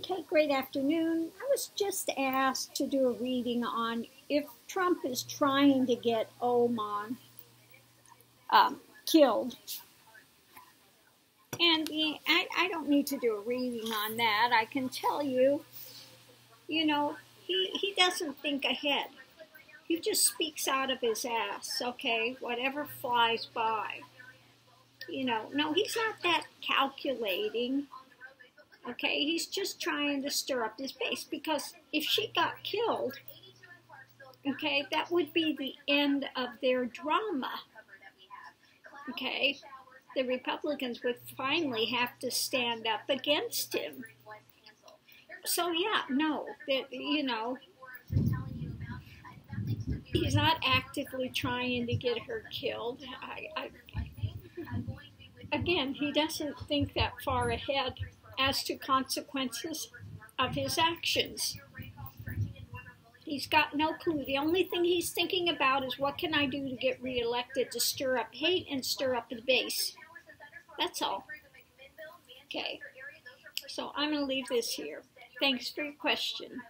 Okay, great afternoon. I was just asked to do a reading on if Trump is trying to get Omar um, killed. And I, I don't need to do a reading on that. I can tell you, you know, he, he doesn't think ahead. He just speaks out of his ass, okay? Whatever flies by. You know, no, he's not that calculating. Okay, he's just trying to stir up his base because if she got killed, okay, that would be the end of their drama. Okay, the Republicans would finally have to stand up against him. So yeah, no, that you know, he's not actively trying to get her killed. I, I, again, he doesn't think that far ahead as to consequences of his actions. He's got no clue. The only thing he's thinking about is what can I do to get reelected to stir up hate and stir up the base. That's all. Okay. So I'm going to leave this here. Thanks for your question.